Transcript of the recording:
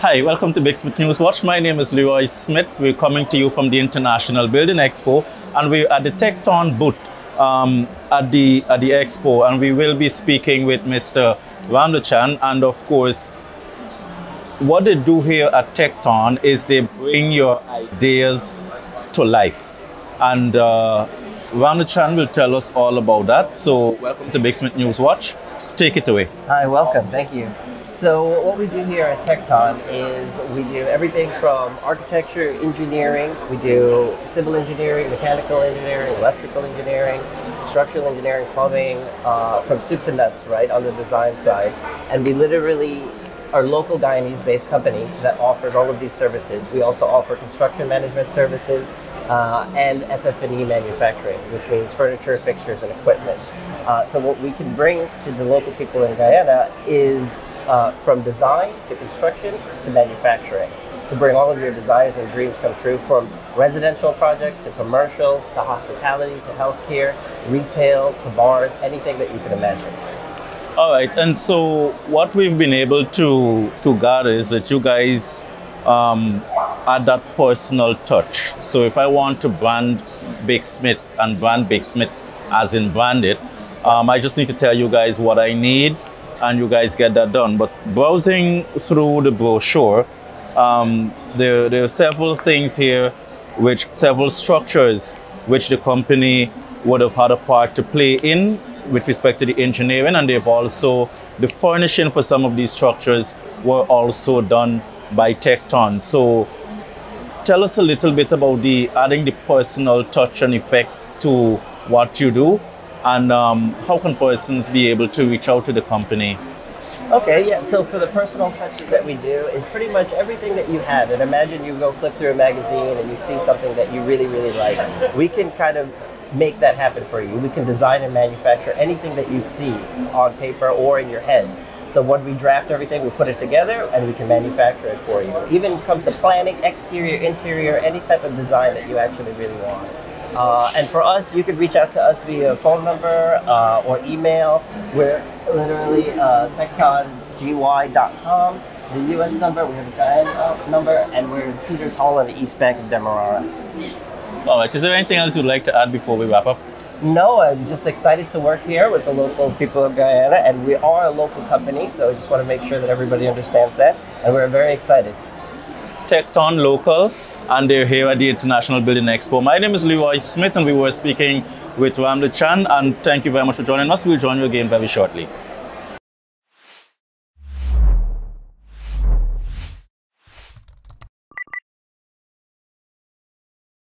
Hi, welcome to Big Smith News Watch. My name is Leroy Smith. We're coming to you from the International Building Expo, and we're at the Tekton booth um, at the at the expo, and we will be speaking with Mr. Ramlachan. And of course, what they do here at Tekton is they bring your ideas to life, and uh, Ramlachan will tell us all about that. So, welcome to Big Smith News Watch. Take it away. Hi, welcome. Thank you. So what we do here at Tekton is we do everything from architecture, engineering, we do civil engineering, mechanical engineering, electrical engineering, structural engineering, plumbing, uh, from soup to nuts, right, on the design side. And we literally are local Guyanese-based company that offers all of these services. We also offer construction management services, uh, and FF&E manufacturing, which means furniture, fixtures, and equipment. Uh, so what we can bring to the local people in Guyana is uh, from design to construction to manufacturing to bring all of your desires and dreams come true from residential projects to commercial to hospitality to healthcare, retail to bars, anything that you can imagine. All right, and so what we've been able to to gather is that you guys um, add that personal touch. So if I want to brand Big Smith and brand Big Smith as in brand it, um, I just need to tell you guys what I need and you guys get that done. But browsing through the brochure, um, there, there are several things here, which several structures which the company would have had a part to play in with respect to the engineering, and they've also the furnishing for some of these structures were also done by Tekton. So tell us a little bit about the adding the personal touch and effect to what you do and um, how can persons be able to reach out to the company? Okay, yeah. So for the personal touches that we do is pretty much everything that you have. And imagine you go flip through a magazine and you see something that you really, really like. We can kind of make that happen for you. We can design and manufacture anything that you see on paper or in your head. So when we draft everything, we put it together and we can manufacture it for you. Even comes to planning, exterior, interior, any type of design that you actually really want. Uh, and for us, you could reach out to us via phone number uh, or email. We're literally uh, tektongy.com. The U.S. number, we have a Guyana number, and we're in Peters Hall on the East Bank of Demerara. All right. Is there anything else you'd like to add before we wrap up? No, I'm just excited to work here with the local people of Guyana, and we are a local company, so I just want to make sure that everybody understands that, and we're very excited. Tekton Local, and they're here at the International Building Expo. My name is Leroy Smith, and we were speaking with Ramlachan, and thank you very much for joining us. We'll join you again very shortly.